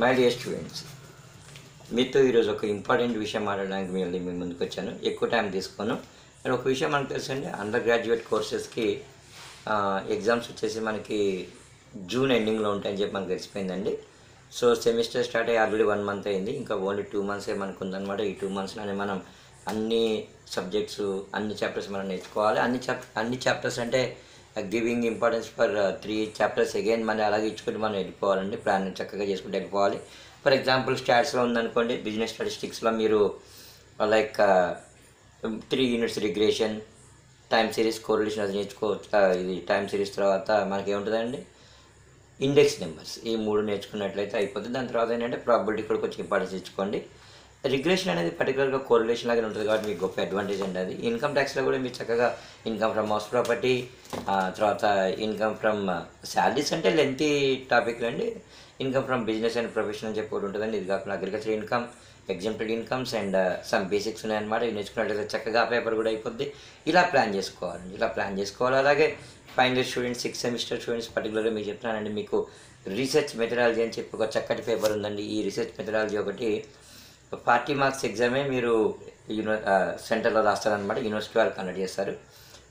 My dear students మీతో ఈరోజు ఒక ఇంపార్టెంట్ విషయం మాట్లాడడానికి మళ్ళీ మీ ముందుకు వచ్చాను. ఎక్కువ టైం తీసుకోను. అండ్ ఒక విషయం మనకు తెలుసండి అండర్ గ్రాడ్యుయేట్ కోర్సెస్కి ఎగ్జామ్స్ వచ్చేసి మనకి జూన్ ఎండింగ్లో ఉంటాయని చెప్పి మనకు తెలిసిపోయిందండి. సో సెమిస్టర్ స్టార్ట్ అయ్యి ఆల్రెడీ వన్ మంత్ అయింది. ఇంకా ఓన్లీ టూ మంత్సే మనకు ఉందన్నమాట ఈ టూ మంత్స్లోనే మనం అన్ని సబ్జెక్ట్స్ అన్ని చాప్టర్స్ మనం నేర్చుకోవాలి. అన్ని చాప్ అన్ని చాప్టర్స్ అంటే giving importance for three chapters again మనం అలాగే ఇచ్చుకుంటూ మనం వెళ్ళిపోవాలండి. ప్లాన్ చక్కగా చేసుకుంటూ వెళ్ళిపోవాలి. ఫర్ ఎగ్జాంపుల్ స్టాట్స్లో ఉందనుకోండి బిజినెస్ స్టాటిస్టిక్స్లో మీరు like three units regression time series correlation అది నేర్చుకోవచ్చు ఇది టైం సిరీస్ తర్వాత మనకి ఏముంటుందండి? ఇండెక్స్ నెంబర్స్ ఈ మూడు నేర్చుకున్నట్లయితే అయిపోతుంది. దాని తర్వాత ఏంటంటే ప్రాబిలిటీ కూడా కొంచెం ఇంపార్టెన్స్ ఇచ్చుకోండి. రిగ్రెషన్ అనేది పర్టికులర్గా కోరిలేషన్ లాగానే ఉంటుంది కాబట్టి మీకు గొప్ప అడ్వాంటేజ్ అండి అది. ఇన్కమ్ ట్యాక్స్లో కూడా మీరు చక్కగా ఇన్కమ్ ఫ్రమ్ హౌస్ ప్రాపర్టీ తర్వాత ఇన్కమ్ ఫ్రమ్ శాలరీస్ అంటే లెంతీ టాపిక్లు అండి. Income from business and profession అని చెప్పి ఉంటుందండి ఇది కాకుండా agriculture income example incomes and some basics ఉన్నాయన్నమాట. ఇవి నేర్చుకున్నట్లయితే చక్కగా పేపర్ కూడా అయిపోద్ది. ఇలా ప్లాన్ చేసుకోవాలండి ఇలా ప్లాన్ చేసుకోవాలి. అలాగే final year students six semester students పర్టికులర్గా మీకు చెప్తున్నానండి మీకు రీసెర్చ్ మెథడాలజీ అని చెప్పి ఒక చక్కటి పేపర్ ఉందండి. ఈ రీసెర్చ్ మెథడాలజీ ఒకటి ఫార్టీ మార్క్స్ ఎగ్జామే మీరు యూని సెంటర్లో రాస్తారనమాట యూనివర్సిటీ వాళ్ళు కండక్ట్ చేస్తారు.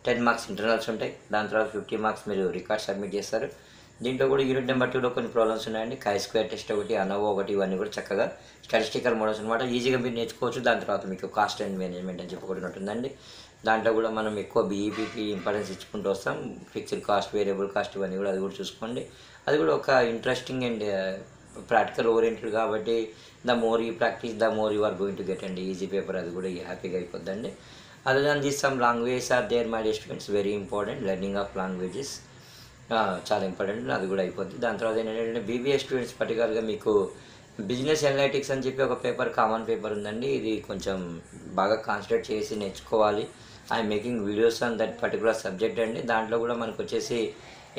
టెన్ మార్క్స్ ఇంటర్నల్స్ ఉంటాయి. దాని తర్వాత ఫిఫ్టీ మార్క్స్ మీరు రికార్డ్ సబ్మిట్ చేస్తారు. దీంట్లో కూడా యూనిట్ నెంబర్ టూలో కొన్ని ప్రాబ్లమ్స్ ఉన్నాయండి. కై స్క్వేర్ టెస్ట్ ఒకటి అనవో ఒకటి ఇవన్నీ కూడా చక్కగా స్టాటిస్టికల్ మోడల్స్ అనమాట ఈజీగా మీరు నేర్చుకోవచ్చు. దాని తర్వాత మీకు కాస్ట్ అండ్ మేనేజ్మెంట్ అని చెప్పి ఉంటుందండి. దాంట్లో కూడా మనం ఎక్కువ బీఈపీకి ఇంపార్టెన్స్ ఇచ్చుకుంటూ వస్తాం. ఫిక్స్డ్ కాస్ట్ వేరియబుల్ కాస్ట్ ఇవన్నీ కూడా అది కూడా చూసుకోండి. అది కూడా ఒక ఇంట్రెస్టింగ్ అండ్ ప్రాక్టికల్ ఓరియంటెడ్ కాబట్టి the more you practice the more you are going to get అండి ఈజీ పేపర్ అది కూడా హ్యాపీగా అయిపోద్దండి. Other than this some language are there my students very important learning of languages చాలా important అది కూడా అయిపోద్ది. దాని తర్వాత ఏంటంటే బీబీఏ స్టూడెంట్స్ పర్టికులర్గా మీకు బిజినెస్ అనలైటిక్స్ అని చెప్పి ఒక పేపర్ కామన్ పేపర్ ఉందండి. ఇది కొంచెం బాగా కాన్సన్ట్రేట్ చేసి నేర్చుకోవాలి. I making videos on that particular subject అండి. దాంట్లో కూడా మనకు వచ్చేసి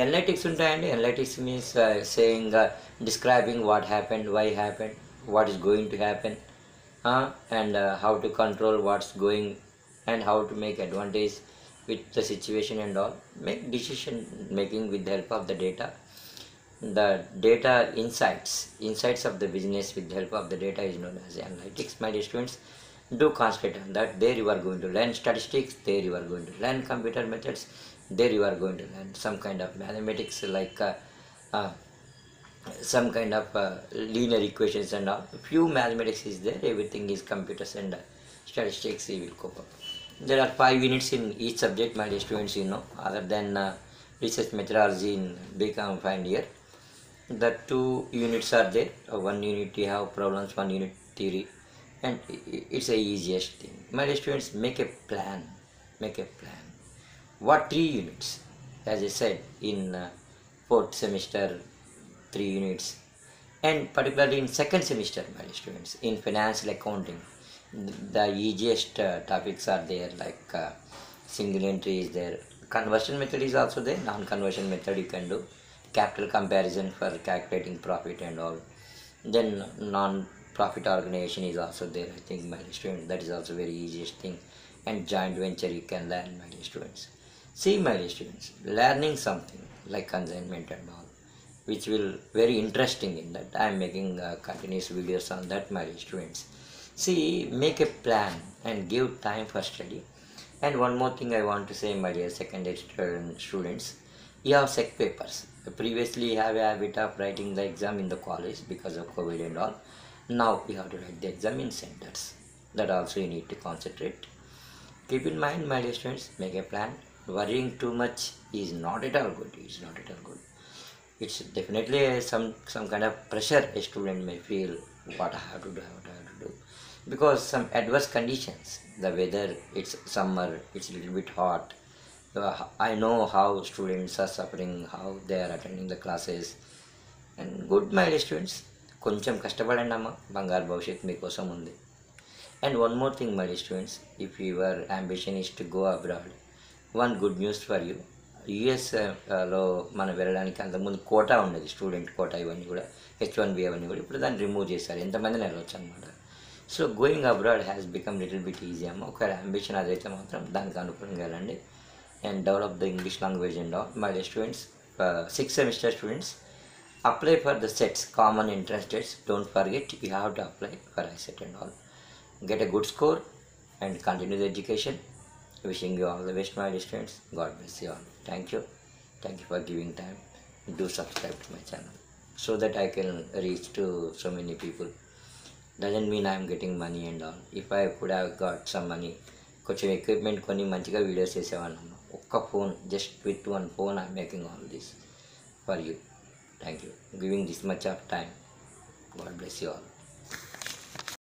ఎనలైటిక్స్ ఉంటాయండి analytics means saying describing what happened why happened what is going to happen and how to control what's going and how to make advantage with the situation and all make decision making with the help of the data the data insights insights of the business with the help of the data is known as analytics my dear students do concentrate on that there you are going to learn statistics there you are going to learn computer methods there you are going to learn some kind of mathematics like uh, uh, some kind of uh, linear equations and all. Few mathematics is there everything is computers and uh, statistics you will cope up. There are five units in each subject my students you know other than uh, research methodology in B.Com find year the two units are there. One unit you have problems one unit theory and it's the easiest thing. My students make a plan. Make a plan. What three units? As i said in uh, fourth semester three units. And particularly in second semester my students in financial accounting. The easiest uh, topics are there like uh, single entry is there. Conversion method is also there. Non-conversion method you can do. Capital comparison for calculating profit and all. Then non-profit organization is also there i think my students. That is also very easiest thing. And joint venture you can learn my students. See my students learning something like consignment and all which will very interesting in that. I am making uh, continuous videos on that my students. See make a plan and give time for study. And one more thing i want to say my dear secondary student- students you have sec papers. Previously you have a habit of writing the exam in the college because of covid and all now you have to write the exam in centers that also you need to concentrate keep in mind my dear students make a plan worrying too much is not at all good it's not at all good it's definitely some some kind of pressure a student may feel what I have to do, what I have to do. Because some adverse conditions, the weather, it's summer, it's a little bit hot. I know how students are suffering, how they are attending the classes. And good my dear students, కొంచెం కష్టపడండి అమ్మ. బంగారు భవిష్యత్తు మీకోసం ఉంది. And one more thing my students if your ambition is to go abroad one good news for you యుఎస్లో మనం వెళ్ళడానికి అంతకుముందు కోటా ఉండేది స్టూడెంట్ కోటా ఇవన్నీ కూడా హెచ్ వన్ బి అవన్నీ కూడా ఇప్పుడు దాన్ని రిమూవ్ చేశారు. ఎంతమందిని వెళ్ళొచ్చు అనమాట so going abroad has become little bit easy అమ్మ. ఒక అంబిషన్ అదైతే మాత్రం దానికి అనుకూలంగా వెళ్ళండి. And develop the English language and all my students six semester students apply for the CETs common entrance tests don't forget you have to apply for ICET and all. Get a good score and continue the education. Wishing you all the best my dear students god bless you all. Thank you. Thank you for giving time. Do subscribe to my channel so that i can reach to so many people. Doesn't mean i'm getting money and all. If i could have got some money కొంచెం equipment కొని మంచిగా videos చేసేవాళ్ళను ఒక్క phone just with one phone I making all this for you Thank you. Giving this much of time. God bless you all.